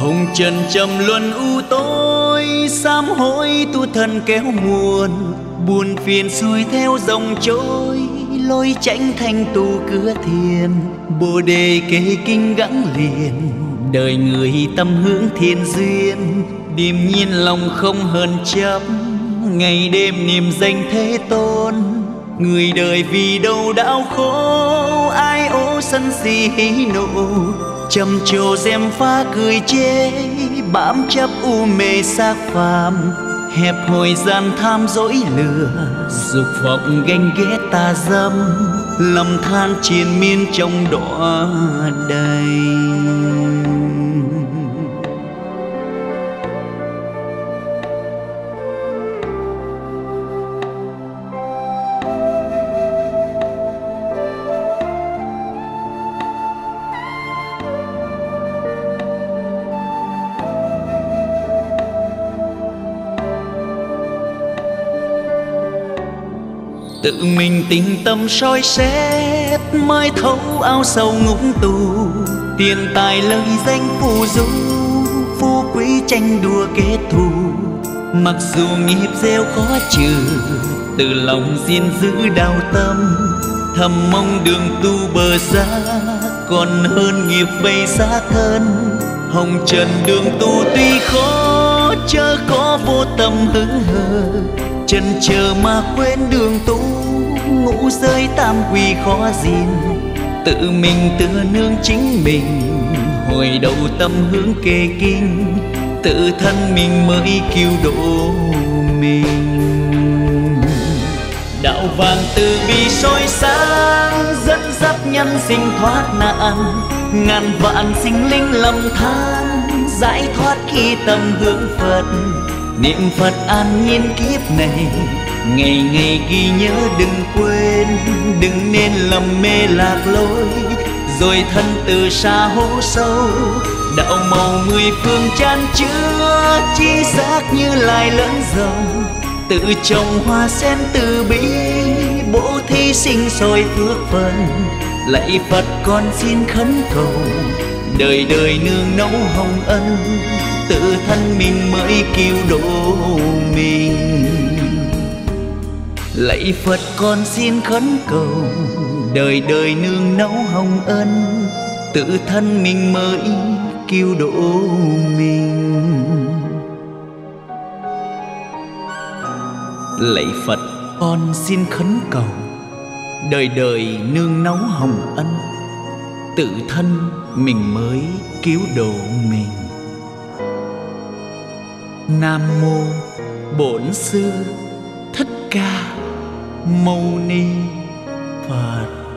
hồng trần trầm luân u tối, sám hối tu thân kéo muôn buồn phiền xuôi theo dòng trôi, lối tránh thanh tu cửa thiền. Bồ đề kê kinh gắng liền, đời người tâm hướng thiên duyên. Điềm nhiên lòng không hờn chấp ngày đêm niềm danh thế tôn. Người đời vì đâu đau khổ, ai ố sân si hí nộ trầm trồ xem pha cười chế bám chấp u mê xác phàm. Hẹp hồi gian tham dỗi lừa, dục vọng ganh ghét ta dâm. Lòng than triền miên trong đọa đầy. Tự mình tình tâm soi xét, mai thấu ao sâu ngũng tù. Tiền tài lời danh phù du, phú quý tranh đua kết thù. Mặc dù nghiệp gieo khó trừ, từ lòng xin giữ đau tâm. Thầm mong đường tu bờ xa, còn hơn nghiệp vây xa thân. Hồng trần đường tu tuy khó, chớ có vô tâm hứng hờ. Chân chờ mà quên đường tu ngủ rơi tam quy khó gìn. Tự mình tự nương chính mình, hồi đầu tâm hướng kề kinh. Tự thân mình mới cứu độ mình. Đạo vàng từ bi soi sáng, dẫn dắt nhân sinh thoát nạn. Ngàn vạn sinh linh lầm than, giải thoát khi tâm hướng phật. Niệm phật an nhiên kiếp này ngày ngày ghi nhớ đừng quên, đừng nên lầm mê lạc lối. Rồi thân từ xa hố sâu, đạo màu mười phương chan chứa, chi giác như lai lớn dòng. Tự trồng hoa sen từ bi, bố thí sinh soi phước phần. Lạy phật con xin khấn cầu, đời đời nương nấu hồng ân. Tự thân mình mới cứu độ mình lạy phật con xin khấn cầu, đời đời nương nấu hồng ân, tự thân mình mới cứu độ mình. Lạy phật con xin khấn cầu, đời đời nương nấu hồng ân, tự thân mình mới cứu độ mình. Nam mô bổn sư thích ca mâu ni phật.